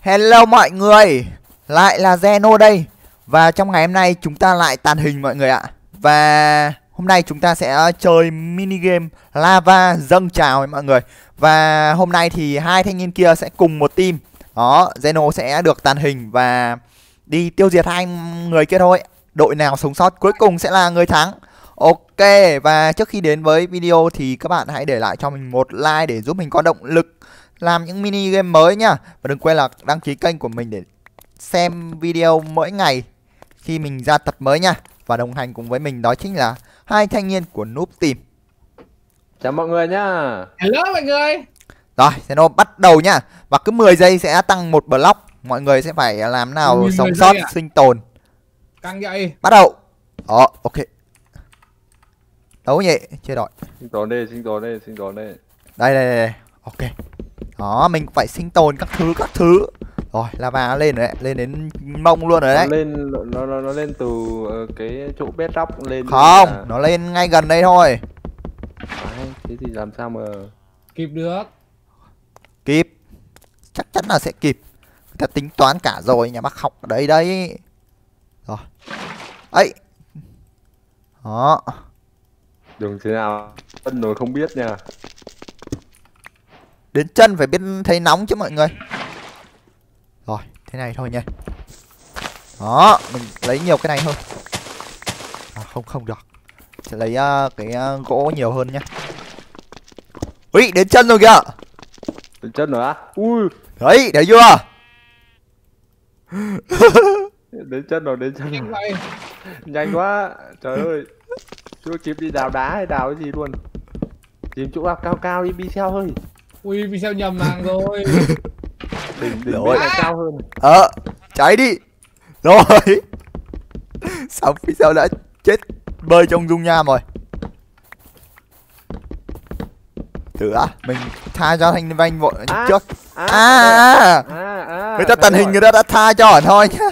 Hello mọi người, lại là Zeno đây. Và trong ngày hôm nay chúng ta lại tàn hình mọi người ạ. Và hôm nay chúng ta sẽ chơi mini game Lava dâng trào mọi người. Và hôm nay thì hai thanh niên kia sẽ cùng một team. Đó, Zeno sẽ được tàn hình và đi tiêu diệt hai người kia thôi. Đội nào sống sót cuối cùng sẽ là người thắng. Ok, và trước khi đến với video thì các bạn hãy để lại cho mình một like để giúp mình có động lực làm những mini game mới nhá và đừng quên là đăng ký kênh của mình để xem video mỗi ngày khi mình ra tập mới nha. Và đồng hành cùng với mình đó chính là hai thanh niên của Noob Team. Chào mọi người nhá. Hello mọi người. Rồi Zeno bắt đầu nhá và cứ 10 giây sẽ tăng một block. Mọi người sẽ phải làm nào sống sót à? sinh tồn. Căng vậy. Bắt đầu. Ờ ok đấu nhỉ? Chưa đội sinh tồn đi sinh tồn đi sinh tồn đi. Đây đây đây ok. Đó mình phải sinh tồn các thứ các thứ. Rồi lava lên rồi đấy. Lên đến mông luôn rồi đấy. nó lên nó nó, nó lên từ uh, cái chỗ bedrock lên không là... nó lên ngay gần đây thôi. À, thế thì làm sao mà kịp được. Kịp. Chắc chắn là sẽ kịp. Người ta tính toán cả rồi nhà bác học ở đây đây rồi. Ấy. Đó đường thế nào? Tân rồi không biết nha. Đến chân phải biết thấy nóng chứ mọi người. Rồi thế này thôi nha. Đó mình lấy nhiều cái này thôi. À, Không không được. Sẽ lấy uh, cái uh, gỗ nhiều hơn nhá. Ui đến chân rồi kìa. Đến chân rồi á? Ui. Đấy thấy chưa? Đến chân rồi đến chân vậy Nhanh quá. Trời ơi Chưa kịp đi đào đá hay đào cái gì luôn? Tìm chỗ cao cao đi bi theo ơi. Ui video nhầm màng rồi. Đỉnh đỉnh là cao hơn. Ờ cháy đi. Rồi. Sao video đã chết bơi trong dung nham rồi. Thử á mình tha cho thanh vanh vội à, trước. à à, à, à, à, người ta tần hình người ta đã tha cho hẳn thôi nhá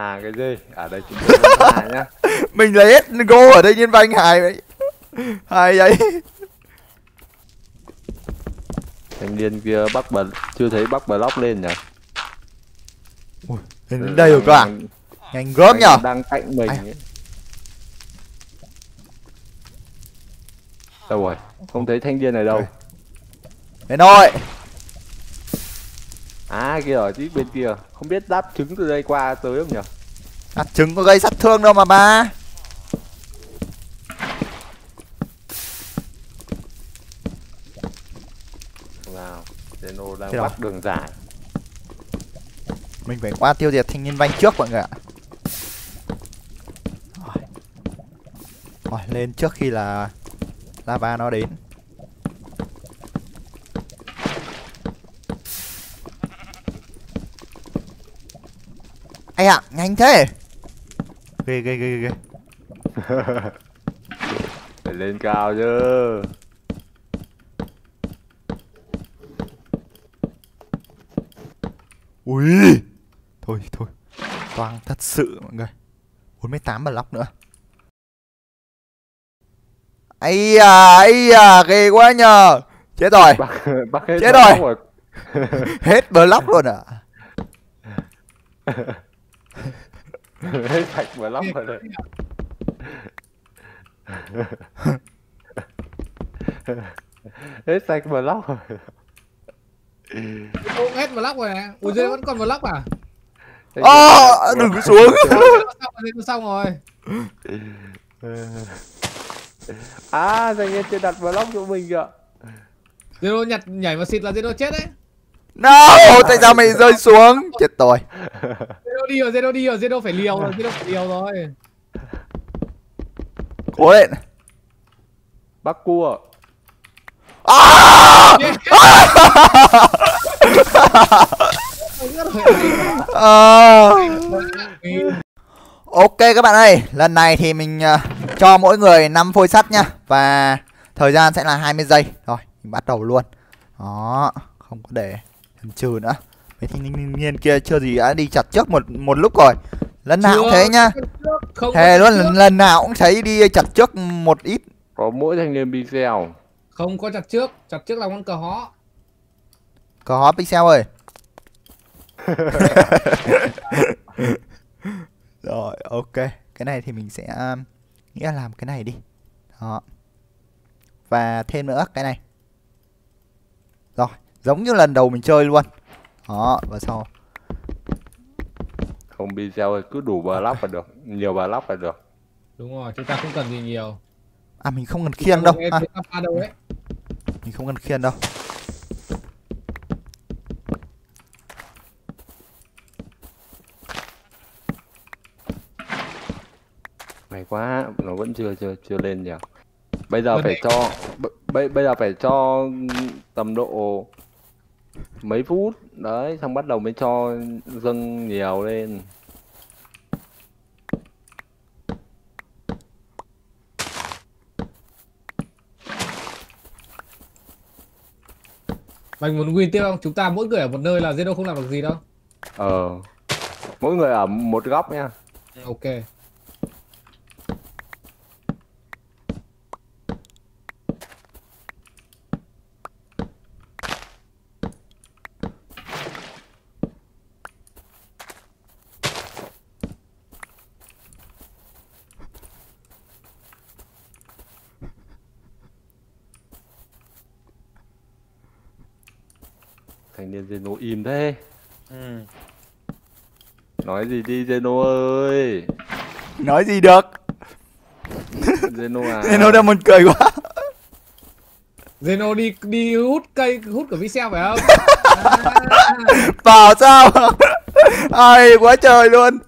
à cái gì? Ở đây chúng ta nhá. Mình lấy hết go ở đây nhân vanh hài vậy. Hai vậy. Thanh niên kia bắt bật chưa thấy bắt block lên nhỉ? Ui, đến đây rồi cơ à nhanh gớm nhở. đang cạnh mình ấy. đâu rồi? Không thấy thanh niên này đâu. Đến rồi à kia ở bên kia. Không biết đáp trứng từ đây qua tới không nhỉ? Đáp trứng có gây sát thương đâu mà ba. Zeno đang bắt đường dài. Mình phải qua tiêu diệt thanh niên vanh trước mọi người ạ. Rồi, lên trước khi là lava nó đến Ây ạ, à, nhanh thế. Ghê ghê ghê ghê Phải lên cao chứ. Ui Thôi thôi. Toang thật sự mọi người. 48 block nữa. Ấy à ấy à ghê quá nhờ. Chết rồi. Bắt, bắt hết chết rồi, rồi. hết block luôn à hết sạch block rồi đấy hết sạch block rồi Ôm hết vlog rồi à? Ủa dê vẫn còn vlog à? Ơ, à, đừng có xuống. Xong, xong rồi. À, dành nhiên chưa đặt vlog cho mình kìa. Zero nhặt nhảy vào xịt là Zero chết đấy. No, tại sao mày rơi xuống? Chết tôi. Đi rồi, Zero đi rồi, Zero phải liều rồi, Zero phải liều rồi. Cố lên. Bắt cua. À! ok các bạn ơi, lần này thì mình uh, cho mỗi người 5 phôi sắt nhá và thời gian sẽ là 20 giây. Rồi, mình bắt đầu luôn. Đó, không có để chần chừ nữa. Mấy thanh niên kia chưa gì đã đi chặt trước một một lúc rồi. Lần nào cũng thế nhá. Thề luôn lần, lần nào cũng thấy đi chặt trước một ít. Có mỗi thanh niên pixel không? Có chặt trước. Chặt trước là con cờ hó. Có pixel ơi. Rồi ok. Cái này thì mình sẽ um, Nghĩ là làm cái này đi. Đó. Và thêm nữa cái này. Rồi Giống như lần đầu mình chơi luôn Đó Và sau. Không pixel cứ đủ block là được. Nhiều block là được. Đúng rồi chúng ta không cần gì nhiều. À mình không cần khiên đâu. à, đâu ấy. Mình không cần khiên đâu. May quá, nó vẫn chưa chưa chưa lên nhỉ. Bây giờ Vấn phải cho bây bây giờ phải cho tầm độ mấy phút đấy, xong bắt đầu mới cho dâng nhiều lên. Mình muốn win tiếp không? Chúng ta mỗi người ở một nơi là Zeno không làm được gì đâu. Ờ. Mỗi người ở một góc nha. Ok. Thành niên Zeno im thế. Nói gì đi Zeno ơi. Nói gì được? Zeno à. Nó đang muốn cười quá. Zeno đi đi hút cây hút của Vixel phải không? À, Bảo sao? Ai quá trời luôn.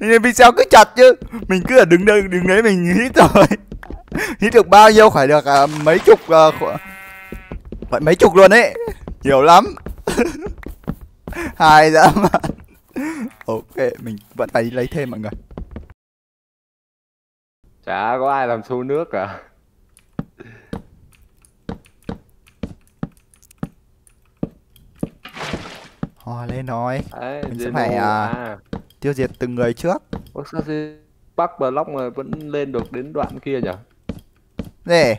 Nên vì sao cứ chặt chứ? Mình cứ ở đứng đây đứng đấy mình hít rồi. Hít được bao nhiêu phải được à, mấy chục à, Phải mấy chục luôn ấy. Nhiều lắm Hai dã man Ok mình vẫn phải đi lấy thêm mọi người Chả có ai làm xô nước cả. Ho lên nói Đấy, Mình sẽ phải, à, à. Tiêu diệt từng người trước Ủa sao Bắc block mà vẫn lên được đến đoạn kia nhỉ? Để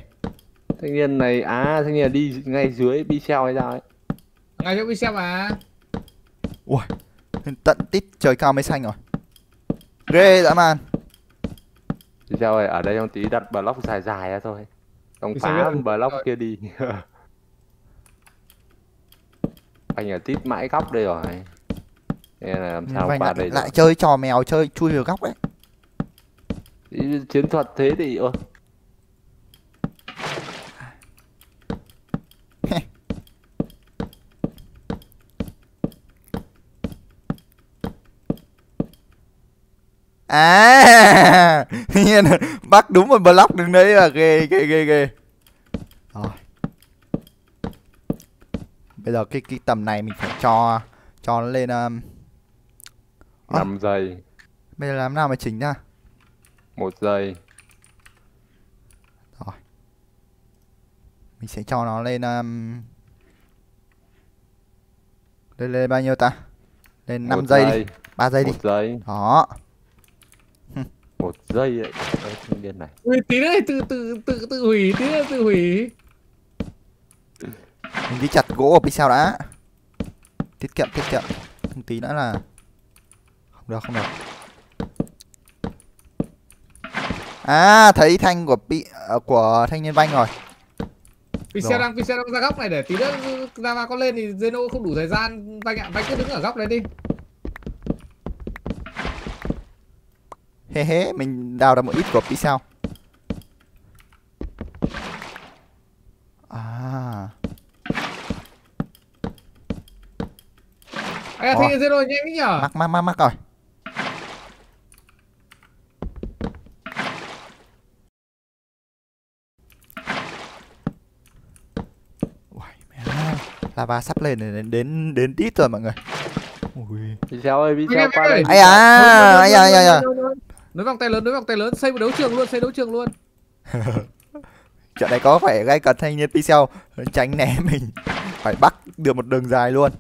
Thanh niên này à thanh niên đi ngay dưới Bicel hay sao ấy. Ngay chỗ Vixel mà. Ui Tận tít trời cao mới xanh rồi Ghê dã man Bicel ơi ở đây trong tí đặt block dài dài ra thôi. Bicel phá block kia đi. Anh ở tít mãi góc đây rồi. Nên là làm sao qua lại, đây lại chơi trò mèo chơi chui vào góc ấy Chiến thuật thế thì ơ À Bắt đúng một block đứng đấy là ghê ghê ghê ghê. Rồi. Bây giờ cái cái tầm này mình phải cho Cho nó lên um... Ơ. 5 giây, Bây giờ làm nào mà chỉnh ra một giây. Mình sẽ cho nó lên um... Lên lên bao nhiêu ta? Lên 5 một giây đi 3 giây đi. Một giây, Đó một giây đấy. Ơ, thanh niên này. Ui tí nữa tự tự tự tự hủy, tí nữa tự hủy. Mình đi chặt gỗ ở pixel đã Tiết kiệm tiết kiệm Không tí nữa là Không được không được À thấy thanh của pi ờ, của thanh niên banh rồi Vixel Rồi. đang Vixel đang ra góc này để tí nữa Lava có lên thì Zeno không đủ thời gian. Vanh ạ, Vanh cứ đứng ở góc đấy đi. Hê hê mình đào được một ít của pixel À Anh Ủa. à, thì Zeno nhanh đấy nhở? mắc mắc mắc mắc rồi Uầy, mẹ ơi, lava sắp lên rồi, đến đến đến tít rồi mọi người Ui. Anh Bicel em qua đây. Ai à, ai à, ai à, ai à. Nối vòng tay lớn, nối vòng tay lớn, xây một đấu trường luôn, xây đấu trường luôn. Trận này có phải gây cật thanh niên pixel tránh né mình phải bắt được một đường dài luôn.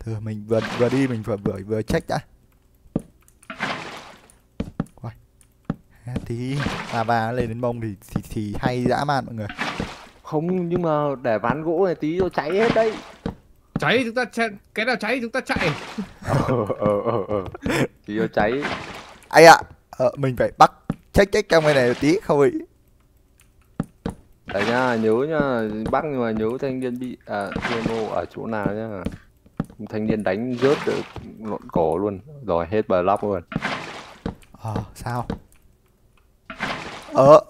Thử mình vừa vừa đi mình vừa vừa vừa check đã. Uầy. tí lava nó lên đến mông thì thì thì hay dã man mọi người Không nhưng mà để ván gỗ này tí nó cháy hết đấy. cháy thì chúng ta chạy cái nào cháy thì chúng ta chạy Ờ ờ ờ ờ. Tí nó cháy. ai ạ ờ, mình phải bắt check check trong cái này một tí không bị Đấy nha, nhớ nha, bác nhưng mà nhớ thanh niên bị à Zeno ở chỗ nào nhá. Thanh niên đánh rớt được lộn cổ luôn. Rồi hết block luôn. ờ sao ờ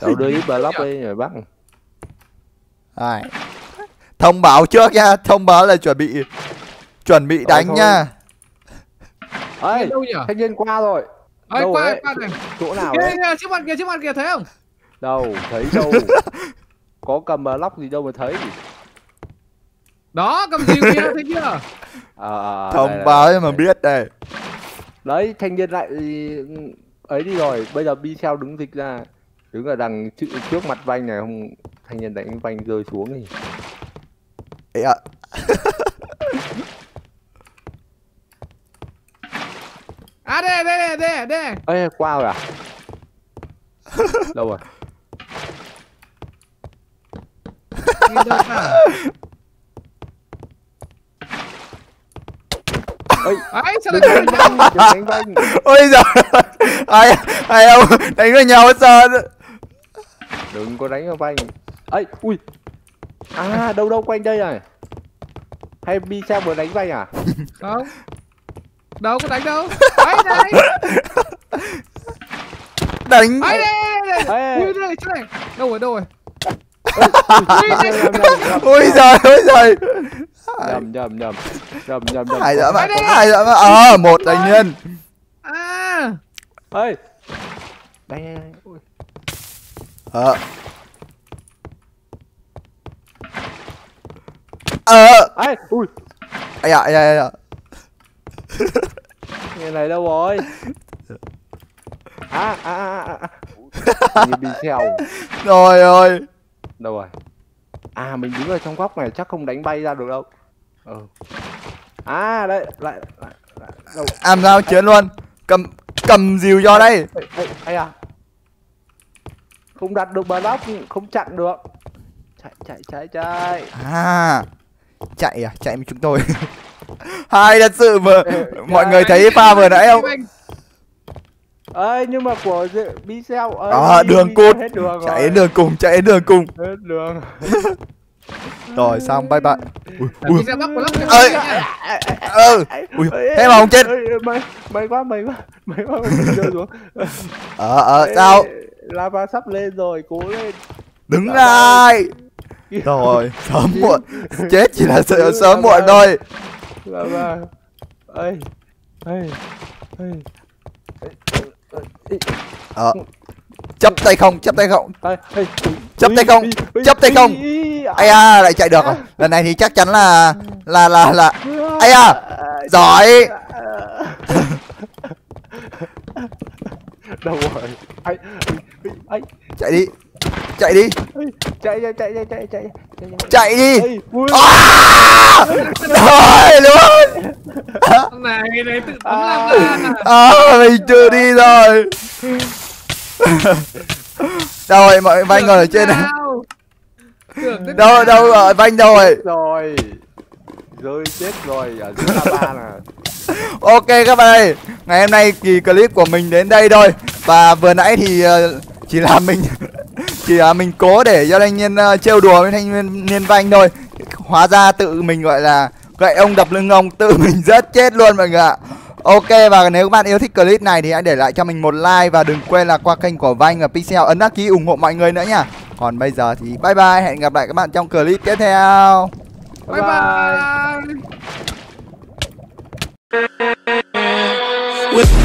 Đâu đưa ít block đi rồi bác. Ai. thông báo trước nha thông báo là chuẩn bị chuẩn bị đánh thôi. nha Ơi, đâu nhỉ thanh niên qua rồi. Ơi, đâu qua đấy? qua này Chỗ nào đấy? kia, trước mặt kia trước mặt kia thấy không Đâu, thấy đâu. Có cầm block gì đâu mà thấy. đó cầm gì kia thấy chưa À, à, à, thông đây, báo đây, cho mà đây. biết đây Đấy, thanh niên lại ấy đi rồi, bây giờ bi theo đứng dịch ra. Đứng ở đằng trước mặt vanh này không thanh niên đánh vanh rơi xuống thì. Ấy ạ à đây đây đây đây đây Ê, qua rồi à? Đâu rồi? Đâu. Ê, ấy sao lại đánh đánh ôi giời ai ai ông đánh với nhau hết sao Đừng có đánh vào vanh. Ê, ui. À, đâu đâu quanh đây này. Hay bi theo vừa đánh vanh à? không đâu có đánh đâu. Đánh đấy đánh. Đấy đấy như thế chỗ này. Đâu rồi đâu rồi? Ôi giời ôi giời. Nhầm nhầm nhầm nhầm. Nhầm nhầm hai dạ bạn hai dạ bạn ờ một đánh nhân. À. Ơi đánh. Đánh ờ. Ờ. Ai ui. Ai dạ ai dạ Người này đâu rồi? À, à, à, à, à. Như bị theo. rồi rồi Đâu rồi? À, mình đứng ở trong góc này chắc không đánh bay ra được đâu. Ừ. À, đây, lại, lại, lại. Đâu? làm sao chiến luôn cầm cầm dìu cho đây Ê, ê, ê à. Không đặt được block, không chặn được. Chạy, chạy, chạy, chạy. à chạy à chạy với chúng tôi hai thật sự mà. Mọi người thấy pha vừa nãy không? Ê, nhưng mà của Bicel ơi, à, đường cụt. chạy đến đường cùng chạy đến đường cùng. Hết đường. rồi xong bye bye. Ui, ui, Ơi. ừ. Ui thế mà không chết. May may quá may quá. May quá rơi xuống. Ờ ờ sao? lava sắp lên rồi cố lên. Đứng lại rồi sớm muộn. Chết chỉ là sự sớm muộn thôi lava ơi ơi ơi ờ chấp tay không chấp tay không? Chấp tay không? Chấp tay không? ai à. Lại chạy được rồi lần này thì chắc chắn là là là là. Ai à giỏi. Đâu rồi? Ai ai chạy đi chạy đi. Chạy chạy chạy chạy chạy chạy. Chạy đi. À! rồi luôn. Này này tự tấm làm à. mình chưa đi rồi. Đâu rồi mọi vanh ngồi ở trên này. đâu đâu rồi vanh đâu rồi? Rồi. Rơi chết rồi ở dưới ba nè. Ok các bạn ơi. Ngày hôm nay kỳ clip của mình đến đây thôi. Và vừa nãy thì ờ, chỉ là mình chỉ là mình cố để cho thanh niên ờ, trêu đùa với thanh niên niên vanh thôi. Hóa ra tự mình gọi là gậy ông đập lưng ông tự mình rất chết luôn mọi người ạ. Ok và nếu các bạn yêu thích clip này thì hãy để lại cho mình một like và đừng quên là qua kênh của Vanh và Pixel. Ấn đăng ký ủng hộ mọi người nữa nha. Còn bây giờ thì bye bye, hẹn gặp lại các bạn trong clip tiếp theo. bye bye. With